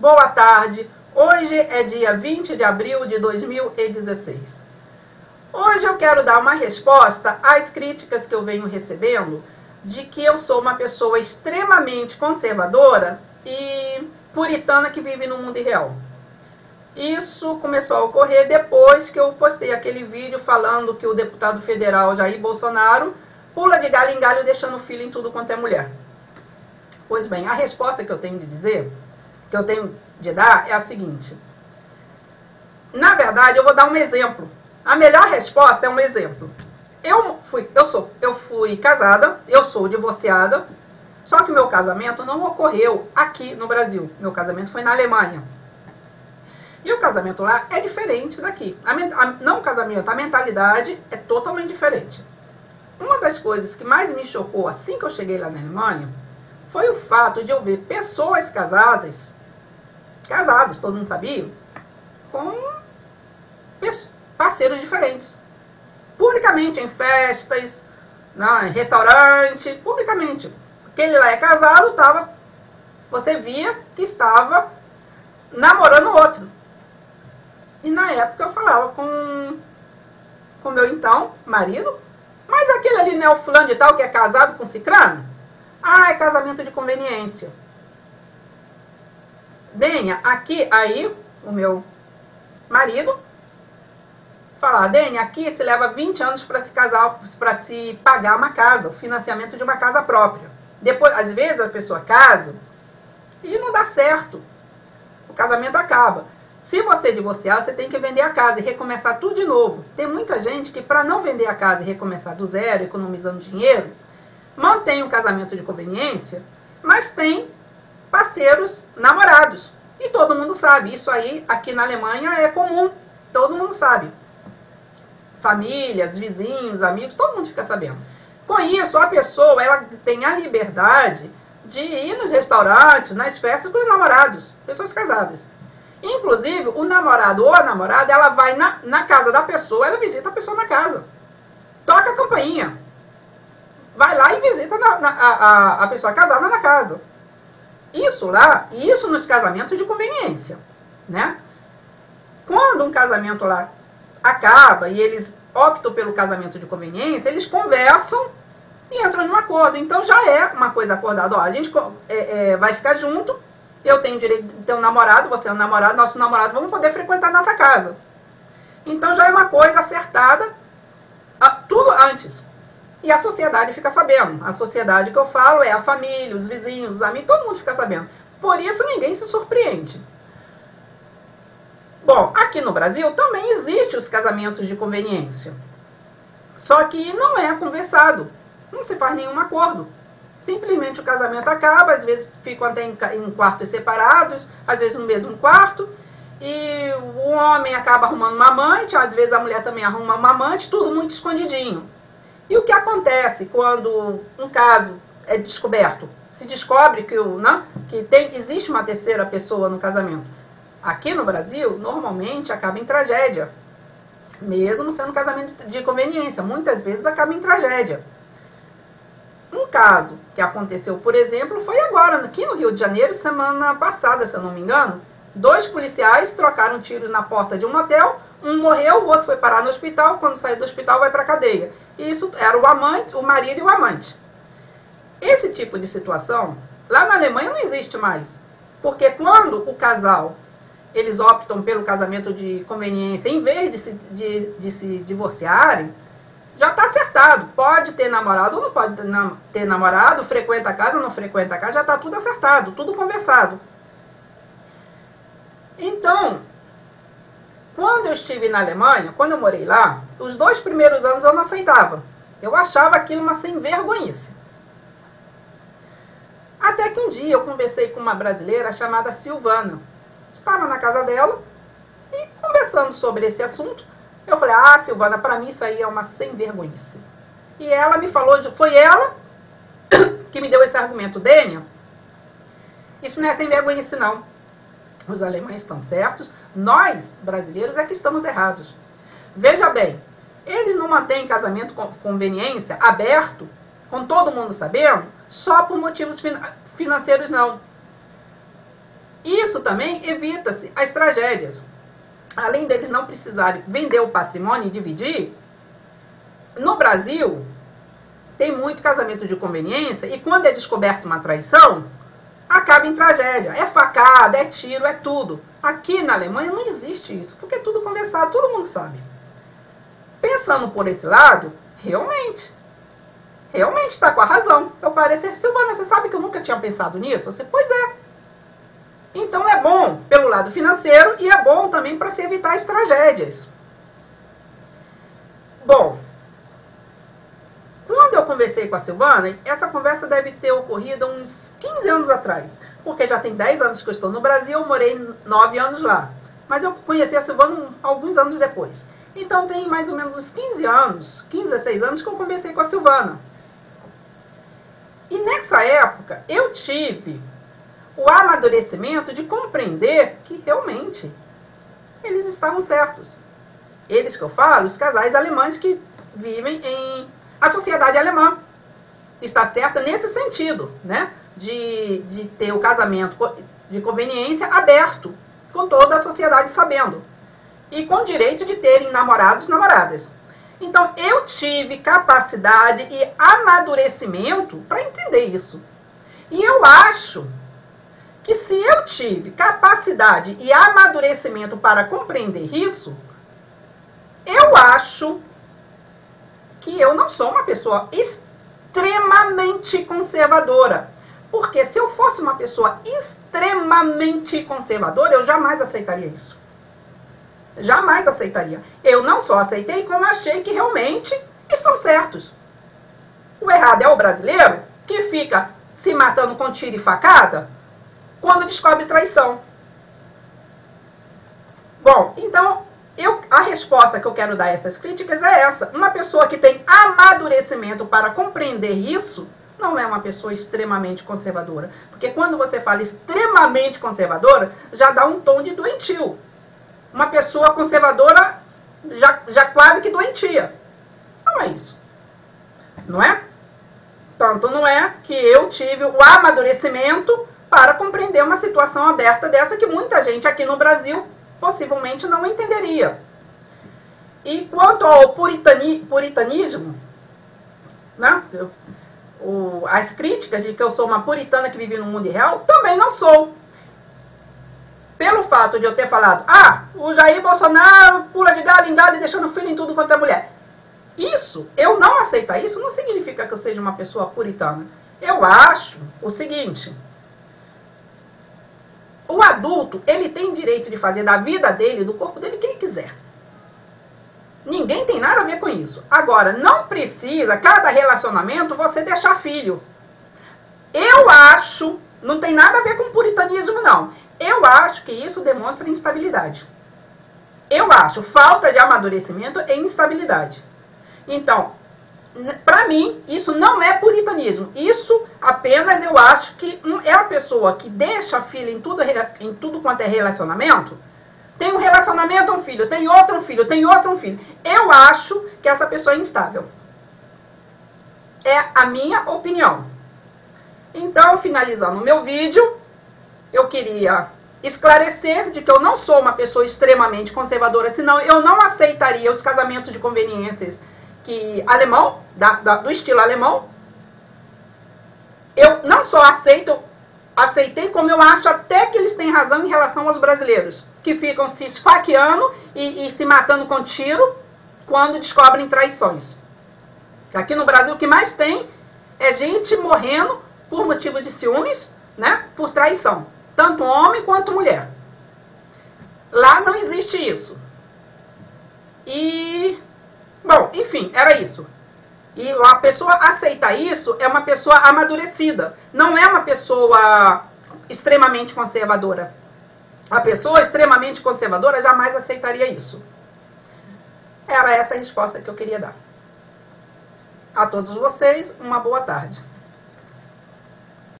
Boa tarde. Hoje é dia 20 de abril de 2016. Hoje eu quero dar uma resposta às críticas que eu venho recebendo de que eu sou uma pessoa extremamente conservadora e puritana que vive no mundo irreal. Isso começou a ocorrer depois que eu postei aquele vídeo falando que o deputado federal Jair Bolsonaro pula de galho em galho deixando filho em tudo quanto é mulher. Pois bem, a resposta que eu tenho de dizer, que eu tenho de dar, é a seguinte. Na verdade, eu vou dar um exemplo. A melhor resposta é um exemplo. Eu fui, eu sou, eu fui casada, eu sou divorciada, só que meu casamento não ocorreu aqui no Brasil. Meu casamento foi na Alemanha. E o casamento lá é diferente daqui. A, a, não o casamento, a mentalidade é totalmente diferente. Uma das coisas que mais me chocou assim que eu cheguei lá na Alemanha foi o fato de eu ver pessoas casadas, casadas, todo mundo sabia, com parceiros diferentes. Publicamente, em festas, né, em restaurante, publicamente. Aquele lá é casado, tava, você via que estava namorando outro. E na época eu falava com o meu então marido, mas aquele ali não é o fulano de tal que é casado com cicrano? Ah, é casamento de conveniência. Dênia, aqui, aí, o meu marido, falar, Dênia, aqui se leva 20 anos para se casar, para se pagar uma casa, o financiamento de uma casa própria. Depois, às vezes a pessoa casa e não dá certo. O casamento acaba. Se você divorciar, você tem que vender a casa e recomeçar tudo de novo. Tem muita gente que, para não vender a casa e recomeçar do zero, economizando dinheiro, mantém um casamento de conveniência, mas tem parceiros namorados. E todo mundo sabe. Isso aí, aqui na Alemanha, é comum. Todo mundo sabe. Famílias, vizinhos, amigos, todo mundo fica sabendo. Com isso, a pessoa ela tem a liberdade de ir nos restaurantes, nas festas com os namorados, pessoas casadas. Inclusive, o namorado ou a namorada, ela vai na, na casa da pessoa, ela visita a pessoa na casa. Toca a campainha. Vai lá e visita na, na, a, a pessoa casada na casa. Isso lá, isso nos casamentos de conveniência, né? Quando um casamento lá acaba e eles optam pelo casamento de conveniência, eles conversam e entram num acordo. Então já é uma coisa acordada. Ó, a gente é, é, vai ficar junto eu tenho direito de ter um namorado, você é um namorado, nosso namorado, vamos poder frequentar nossa casa. Então já é uma coisa acertada tudo antes. E a sociedade fica sabendo. A sociedade que eu falo é a família, os vizinhos, os amigos, todo mundo fica sabendo. Por isso ninguém se surpreende. Bom, aqui no Brasil também existem os casamentos de conveniência. Só que não é conversado. Não se faz nenhum acordo. Simplesmente o casamento acaba, às vezes ficam até em, quartos separados, às vezes no mesmo quarto, e o homem acaba arrumando uma amante, às vezes a mulher também arruma uma amante, tudo muito escondidinho. E o que acontece quando um caso é descoberto? Se descobre que, o, né, que tem, existe uma terceira pessoa no casamento. Aqui no Brasil, normalmente acaba em tragédia. Mesmo sendo casamento de conveniência, muitas vezes acaba em tragédia. Um caso que aconteceu, por exemplo, foi agora, aqui no Rio de Janeiro, semana passada, se eu não me engano. Dois policiais trocaram tiros na porta de um motel, um morreu, o outro foi parar no hospital, quando saiu do hospital vai para a cadeia. Isso era o amante, o marido e o amante. Esse tipo de situação, lá na Alemanha não existe mais. Porque quando o casal, eles optam pelo casamento de conveniência, em vez de se, de, de se divorciarem, já está acertado. Pode ter namorado ou não pode ter namorado, frequenta a casa, não frequenta a casa, já está tudo acertado, tudo conversado. Então, quando eu estive na Alemanha, quando eu morei lá, os dois primeiros anos eu não aceitava. Eu achava aquilo uma sem vergonhice. Até que um dia eu conversei com uma brasileira chamada Silvana. Estava na casa dela e conversando sobre esse assunto, eu falei, ah, Silvana, para mim isso aí é uma sem vergonhice. E ela me falou, foi ela que me deu esse argumento, Dênia, isso não é sem vergonhice não. Os alemães estão certos, nós, brasileiros, é que estamos errados. Veja bem, eles não mantêm casamento com conveniência aberto, com todo mundo sabendo, só por motivos financeiros não. Isso também evita-se as tragédias. Além deles não precisarem vender o patrimônio e dividir, no Brasil tem muito casamento de conveniência e quando é descoberto uma traição, acaba em tragédia. É facada, é tiro, é tudo. Aqui na Alemanha não existe isso, porque é tudo conversado, todo mundo sabe. Pensando por esse lado, realmente, realmente está com a razão. Eu parecer, Silvana, você sabe que eu nunca tinha pensado nisso? Você, pois é. Então é bom pelo lado financeiro e é bom também para se evitar as tragédias. Bom, conversei com a Silvana, essa conversa deve ter ocorrido uns 15 anos atrás, porque já tem 10 anos que eu estou no Brasil, eu morei 9 anos lá. Mas eu conheci a Silvana alguns anos depois. Então tem mais ou menos uns 15 anos, 15 a 6 anos que eu conversei com a Silvana. E nessa época eu tive o amadurecimento de compreender que realmente eles estavam certos. Eles que eu falo, os casais alemães que vivem em a sociedade alemã. Está certa nesse sentido, né? De, de ter o casamento de conveniência aberto, com toda a sociedade sabendo. E com direito de terem namorados e namoradas. Então, eu tive capacidade e amadurecimento para entender isso. E eu acho que se eu tive capacidade e amadurecimento para compreender isso, eu acho que eu não sou uma pessoa extremamente conservadora. Porque se eu fosse uma pessoa extremamente conservadora, eu jamais aceitaria isso. Jamais aceitaria. Eu não só aceitei, como achei que realmente estão certos. O errado é o brasileiro que fica se matando com tiro e facada quando descobre traição. Bom, então eu, a resposta que eu quero dar a essas críticas é essa. Uma pessoa que tem amadurecimento para compreender isso não é uma pessoa extremamente conservadora. Porque quando você fala extremamente conservadora, já dá um tom de doentio. Uma pessoa conservadora já, já quase que doentia. Não é isso. Não é? Tanto não é que eu tive o amadurecimento para compreender uma situação aberta dessa que muita gente aqui no Brasil possivelmente não entenderia. E quanto ao puritani, puritanismo, né, o, as críticas de que eu sou uma puritana que vive no mundo real, também não sou. Pelo fato de eu ter falado, ah, o Jair Bolsonaro pula de galho em galho deixando filho em tudo quanto é mulher. Isso, eu não aceitar isso, não significa que eu seja uma pessoa puritana. Eu acho o seguinte, o adulto, ele tem direito de fazer da vida dele, do corpo dele, o que ele quiser. Ninguém tem nada a ver com isso. Agora, não precisa, cada relacionamento, você deixar filho. Eu acho, não tem nada a ver com puritanismo, não. Eu acho que isso demonstra instabilidade. Eu acho falta de amadurecimento e instabilidade. Então, para mim, isso não é puritanismo. Isso apenas eu acho que é a pessoa que deixa a filha em tudo, em tudo quanto é relacionamento. Tem um relacionamento, um filho, tem outro, um filho, tem outro, um filho. Eu acho que essa pessoa é instável. É a minha opinião. Então, finalizando o meu vídeo, eu queria esclarecer de que eu não sou uma pessoa extremamente conservadora, senão eu não aceitaria os casamentos de conveniências que alemão, da, da, do estilo alemão, eu não só aceito, aceitei, como eu acho até que eles têm razão em relação aos brasileiros, que ficam se esfaqueando e, e se matando com tiro quando descobrem traições. Aqui no Brasil o que mais tem é gente morrendo por motivo de ciúmes, né, por traição, tanto homem quanto mulher. Lá não existe isso. E Bom, enfim, era isso. E a pessoa aceitar isso é uma pessoa amadurecida, não é uma pessoa extremamente conservadora. A pessoa extremamente conservadora jamais aceitaria isso. Era essa a resposta que eu queria dar. A todos vocês, uma boa tarde.